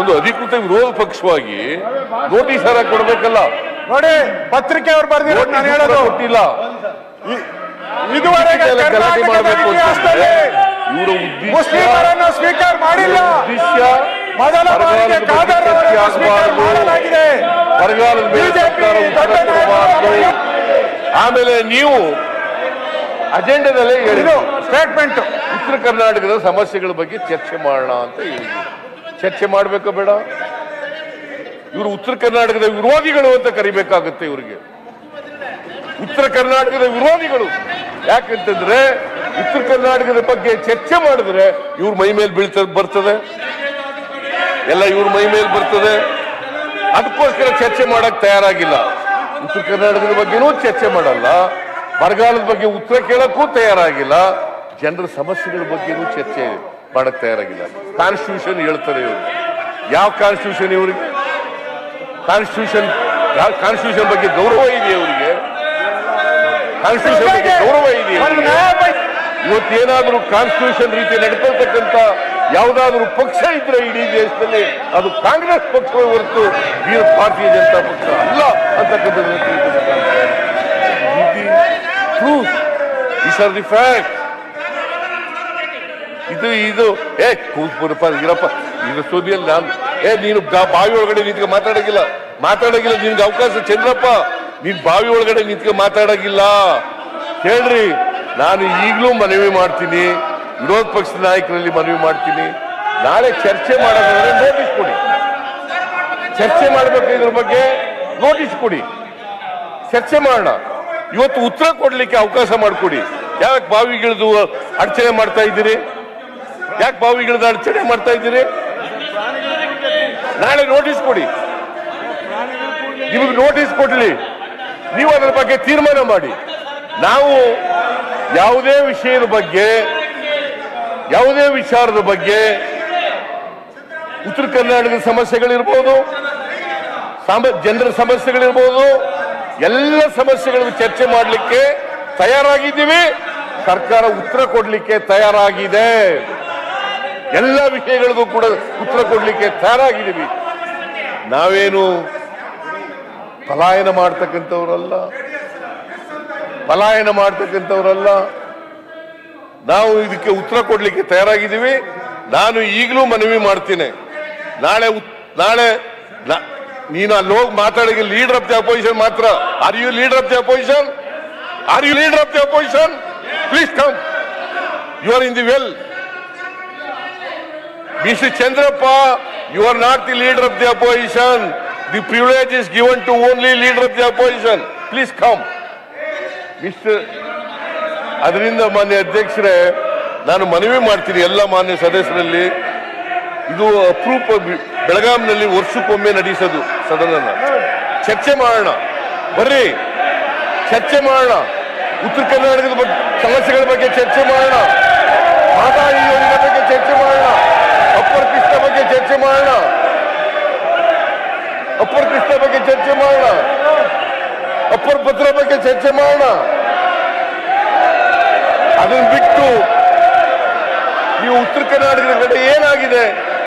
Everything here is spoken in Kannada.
ಒಂದು ಅಧಿಕೃತ ವಿರೋಧ ಪಕ್ಷವಾಗಿ ನೋಟಿಸ್ ಹರ ಕೊಡ್ಬೇಕಲ್ಲ? ನೋಡಿ ಪತ್ರಿಕೆ ಅವ್ರು ಬರ್ದಿಲ್ಲ ನಾನು ಹೇಳೋದು. ಕೂಡ ಕೊಟ್ಟಿಲ್ಲ. ಇದುವರೆಗೆ ಗಲಾಟೆ ಮಾಡಬೇಕು ಇವರ ಮುಸ್ಲಿಮರನ್ನು ಸ್ವೀಕಾರ ಮಾಡಿಲ್ಲ. ಮೊದಲ ಬಾರಿಗೆ ಖಾದರ್ ಸ್ವೀಕಾರ ಮಾಡಲಾಗಿದೆ. ಬರಗಾಲದ ಆಮೇಲೆ ನೀವು ಅಜೆಂಡಾದಲ್ಲೇ ಹೇಳಿದ್ರು ಸ್ಟೇಟ್ಮೆಂಟ್ ಉತ್ತರ ಕರ್ನಾಟಕದ ಸಮಸ್ಯೆಗಳ ಬಗ್ಗೆ ಚರ್ಚೆ ಮಾಡೋಣ ಅಂತ ಹೇಳಿದ್ರು ಚರ್ಚೆ ಮಾಡಬೇಕು ಬೇಡ. ಇವರು ಉತ್ತರ ಕರ್ನಾಟಕದ ವಿರೋಧಿಗಳು ಅಂತ ಕರಿಬೇಕಾಗುತ್ತೆ ಇವರಿಗೆ. ಉತ್ತರ ಕರ್ನಾಟಕದ ವಿರೋಧಿಗಳು. ಯಾಕಂತಂದ್ರೆ ಉತ್ತರ ಕರ್ನಾಟಕದ ಬಗ್ಗೆ ಚರ್ಚೆ ಮಾಡಿದ್ರೆ ಇವ್ರ ಮೈ ಮೇಲೆ ಬೀಳ್ತ, ಬರ್ತದೆ. ಎಲ್ಲ ಇವ್ರ ಮೈ ಮೇಲೆ ಬರ್ತದೆ. ಅದಕ್ಕೋಸ್ಕರ ಚರ್ಚೆ ಮಾಡಕ್ ತಯಾರಾಗಿಲ್ಲ. ಉತ್ತರ ಕರ್ನಾಟಕದ ಬಗ್ಗೆನೂ ಚರ್ಚೆ ಮಾಡಲ್ಲ. ಬರಗಾಲದ ಬಗ್ಗೆ ಉತ್ತರ ಕೇಳಕ್ಕೂ ತಯಾರಾಗಿಲ್ಲ. ಜನರ ಸಮಸ್ಯೆಗಳ ಬಗ್ಗೆನೂ ಚರ್ಚೆ ಮಾಡಕ್ ತಯಾರಾಗಿಲ್ಲ. ಕಾನ್ಸ್ಟಿಟ್ಯೂಷನ್ ಹೇಳ್ತಾರೆ ಇವರು. ಯಾವ ಕಾನ್ಸ್ಟಿಟ್ಯೂಷನ್ ಇವರಿಗೆ? ಕಾನ್ಸ್ಟಿಟ್ಯೂಷನ್ ಕಾನ್ಸ್ಟಿಟ್ಯೂಷನ್ ಬಗ್ಗೆ ಗೌರವ ಇದೆ ಇವರಿಗೆ? ಕಾನ್ಸ್ಟಿಟ್ಯೂಷನ್ ಬಗ್ಗೆ ಗೌರವ ಇದೆ ಇವತ್ತು ಏನಾದರೂ ಇವತ್ತೇನಾದ್ರೂ ಕಾನ್ಸ್ಟಿಟ್ಯೂಷನ್ ರೀತಿ ನಡ್ಕೊಳ್ತಕ್ಕಂತ ಯಾವುದಾದ್ರೂ ಪಕ್ಷ ಇದ್ರೆ ಇಡೀ ದೇಶದಲ್ಲಿ ಅದು ಕಾಂಗ್ರೆಸ್ ಪಕ್ಷವೇ ಹೊರತು ವೀರ ಭಾರತೀಯ ಜನತಾ ಪಕ್ಷ ಅಲ್ಲ ಅಂತಕ್ಕಂಥದ್ದು truth this are the fact ಇದು ಇದು. ಏ, ಕೂತ್ಬಿಡಪ್ಪ, ಇರಪ್ಪ. ಇದು ಸುದ್ದಿಯಲ್ಲಿ ನಾನು ಏ, ನೀನು ಬಾವಿ ಒಳಗಡೆ ನಿಂತ್ಕೊ ಮಾತಾಡೋಗಿಲ್ಲ ಮಾತಾಡೋಗಿಲ್ಲ ನಿನ್ಗೆ ಅವಕಾಶ ಚಂದ್ರಪ್ಪ. ನೀನ್ ಬಾವಿ ಒಳಗಡೆ ನಿಂತ್ಕೊ ಮಾತಾಡೋಗಿಲ್ಲ ಹೇಳ್ರಿ. ನಾನು ಈಗಲೂ ಮನವಿ ಮಾಡ್ತೀನಿ. ವಿರೋಧ ಪಕ್ಷದ ನಾಯಕರಲ್ಲಿ ಮನವಿ ಮಾಡ್ತೀನಿ. ನಾಳೆ ಚರ್ಚೆ ಮಾಡೋದಾದ್ರೆ ನೋಟಿಸ್ ಕೊಡಿ. ಚರ್ಚೆ ಮಾಡಬೇಕು ಇದ್ರ ಬಗ್ಗೆ ನೋಟಿಸ್ ಕೊಡಿ. ಚರ್ಚೆ ಮಾಡೋಣ. ಇವತ್ತು ಉತ್ತರ ಕೊಡ್ಲಿಕ್ಕೆ ಅವಕಾಶ ಮಾಡಿಕೊಡಿ. ಯಾಕೆ ಬಾವಿಗಿಳಿದು ಅಡಚಣೆ ಮಾಡ್ತಾ ಇದ್ದೀರಿ? ಯಾಕೆ ಬಾವಿಗಿಳಿದು ಅಡಚಣೆ ಮಾಡ್ತಾ ಇದ್ದೀರಿ? ನಾಳೆ ನೋಟಿಸ್ ಕೊಡಿ. ನಿಮಗೆ ನೋಟಿಸ್ ಕೊಡ್ಲಿ. ನೀವು ಅದರ ಬಗ್ಗೆ ತೀರ್ಮಾನ ಮಾಡಿ. ನಾವು ಯಾವುದೇ ವಿಷಯದ ಬಗ್ಗೆ, ಯಾವುದೇ ವಿಚಾರದ ಬಗ್ಗೆ ಉತ್ತರ ಕರ್ನಾಟಕದ ಸಮಸ್ಯೆಗಳಿರ್ಬೋದು, ಸಾಮ- ಜನರ ಸಮಸ್ಯೆಗಳಿರ್ಬೋದು, ಎಲ್ಲ ಸಮಸ್ಯೆಗಳನ್ನು ಚರ್ಚೆ ಮಾಡಲಿಕ್ಕೆ ತಯಾರಾಗಿದ್ದೀವಿ. ಸರ್ಕಾರ ಉತ್ತರ ಕೊಡಲಿಕ್ಕೆ ತಯಾರಾಗಿದೆ. ಎಲ್ಲ ವಿಷಯಗಳಿಗೂ ಕೂಡ ಉತ್ತರ ಕೊಡಲಿಕ್ಕೆ ತಯಾರಾಗಿದ್ದೀವಿ. ನಾವೇನು ಪಲಾಯನ ಮಾಡ್ತಕ್ಕಂಥವ್ರಲ್ಲ ಪಲಾಯನ ಮಾಡ್ತಕ್ಕಂಥವ್ರಲ್ಲ, ನಾವು ಇದಕ್ಕೆ ಉತ್ತರ ಕೊಡಲಿಕ್ಕೆ ತಯಾರಾಗಿದ್ದೀವಿ. ನಾನು ಈಗಲೂ ಮನವಿ ಮಾಡ್ತೀನಿ. ನಾಳೆ ನಾಳೆ ನೀನು ಅಲ್ಲಿ ಹೋಗಿ ಮಾತಾಡಿದ ಲೀಡರ್ ಆಫ್ ದಿ ಅಪೋಸಿಷನ್ ಮಾತ್ರ. Are you leader of the opposition are you leader of the opposition please come you are in the well Mr. Chandrappa, you are not the leader of the opposition. The privilege is given to only leader of the opposition. Please come. Mr. ಅದರಿಂದ ಮಾನ್ಯ ಅಧ್ಯಕ್ಷರೇ ನಾನು ಮನವಿ ಮಾಡ್ತೀನಿ ಎಲ್ಲ ಮಾನ್ಯ ಸದಸ್ಯರಲ್ಲಿ ಇದು ಅಪರೂಪ ಬೆಳಗಾಂನಲ್ಲಿ ವರ್ಷಕ್ಕೊಮ್ಮೆ ನಡೆಸೋದು ಸದನ ಚರ್ಚೆ ಮಾಡೋಣ ಬರ್ರಿ ಚರ್ಚೆ ಮಾಡೋಣ ಉತ್ತರ ಕರ್ನಾಟಕದ ಬಗ್ಗೆ ಸಮಸ್ಯೆಗಳ ಬಗ್ಗೆ ಚರ್ಚೆ ಮಾಡೋಣ ಮಾತಾಡಿ ಬಗ್ಗೆ ಚರ್ಚೆ ಮಾಡೋಣ ಅಪ್ಪರ್ ಕೃಷ್ಣ ಬಗ್ಗೆ ಚರ್ಚೆ ಮಾಡೋಣ. ಅಪ್ಪರ ಕೃಷ್ಣ ಬಗ್ಗೆ ಚರ್ಚೆ ಮಾಡೋಣ. ಅಪ್ಪರ ಪತ್ರ ಬಗ್ಗೆ ಚರ್ಚೆ ಮಾಡೋಣ. ಅದನ್ನು ಬಿಟ್ಟು ನೀವು ಉತ್ತರ ಕರ್ನಾಟಕದ ಕಡೆ ಏನಾಗಿದೆ?